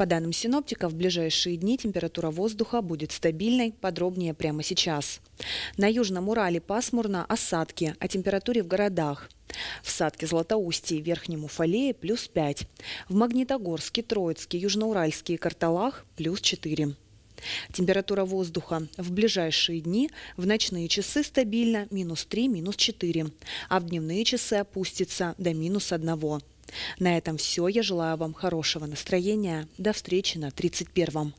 По данным синоптиков, в ближайшие дни температура воздуха будет стабильной. Подробнее прямо сейчас. На Южном Урале пасмурно, осадки. О температуре в городах. В Садке Златоустье, Верхнем Уфалее плюс 5. В Магнитогорске, Троицке, Южноуральске и Карталах плюс 4. Температура воздуха в ближайшие дни в ночные часы стабильно минус 3, минус 4, а в дневные часы опустится до минус 1. На этом все. Я желаю вам хорошего настроения. До встречи на 31-м.